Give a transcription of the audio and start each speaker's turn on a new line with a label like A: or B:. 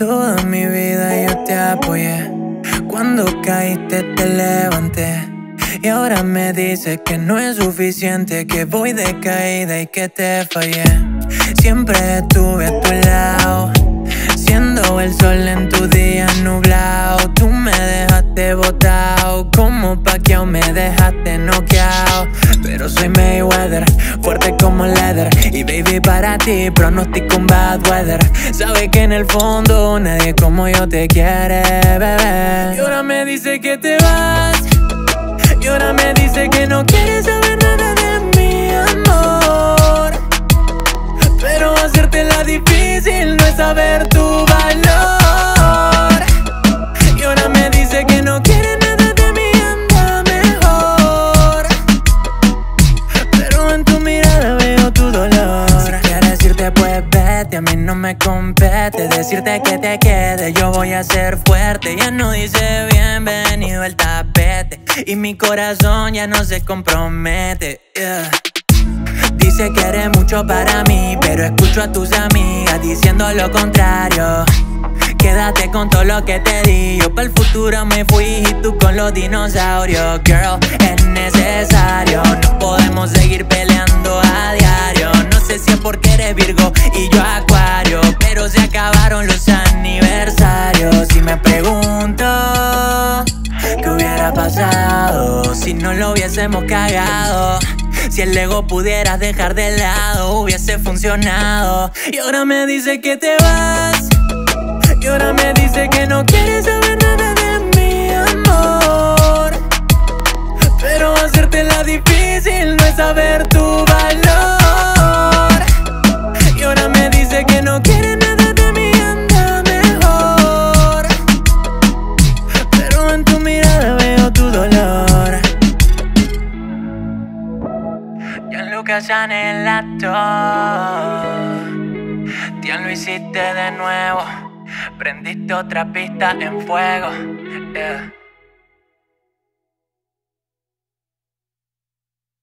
A: Toda mi vida yo te apoyé. Cuando caíste te levanté. Y ahora me dices que no es suficiente, que voy de caída y que te fallé. Siempre estuve a tu lado, siendo el sol en tu día nublado. Tú me dejaste botado, como paqueado me dejaste noqueado. Pero soy Mayweather, fuerte como leather. Y baby, para ti pronostico un bad weather. Sabes que en el fondo nadie como yo te quiere, bebé. Y ahora me dice que te vas. Y ahora me dice que no quieres saber nada de mi amor. Pero hacerte la difícil no es saber tu A mí no me compete decirte que te quede. Yo voy a ser fuerte. Ya no dice bienvenido el tapete. Y mi corazón ya no se compromete. Dice que eres mucho para mí, pero escucho a tus amigas diciendo lo contrario. Quédate con todo lo que te di. Yo para el futuro me fui y tú con los dinosaurios. Girl, es necesario. No podemos seguir peleando a diario. No sé si es porque eres Virgo si no lo hubiésemos cagado. Si el ego pudieras dejar de lado, hubiese funcionado. Y ahora me dice que te vas. Gianluca Chanel actor. Ya lo hiciste de nuevo. Prendiste otra pista en fuego.